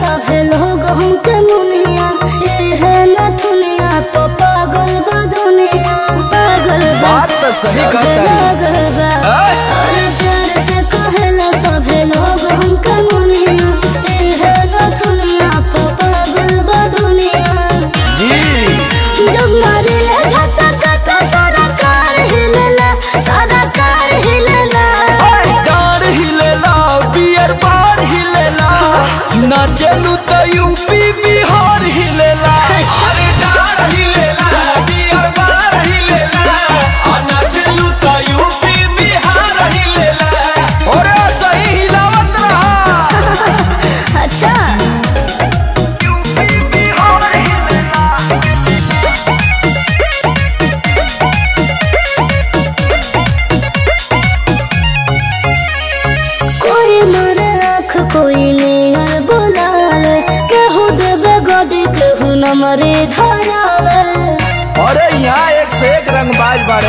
सभे लोग हमके मुनिया। ये है तो पागल बा पागल बात तो सही कहता नाचलू त यूपी केहू धरावल। अरे यहाँ एक से एक रंगबाज बाड़े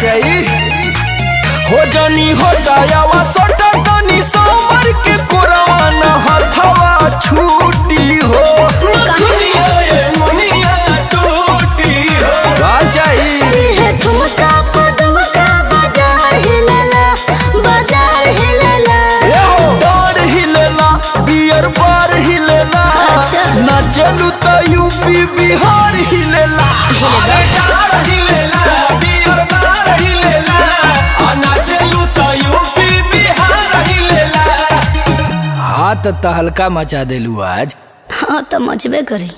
जाई। हो जानी हो जायावा सटा तनी सांबर के कोरवा न हथवा छूटी हो। दुनिया ये मुनिया टूटी हो। का चाहिए है ठुमका पदमका बाज़ार हिलेला बाज़ार हिलेला ए हो डार हिलेला बियर बार हिलेला अच्छा। ना चलू त यूपी बिहार हिलेला हिलेला हिलेला हल्का तहलका मचा दिलू आज। हाँ तो मचबे करी।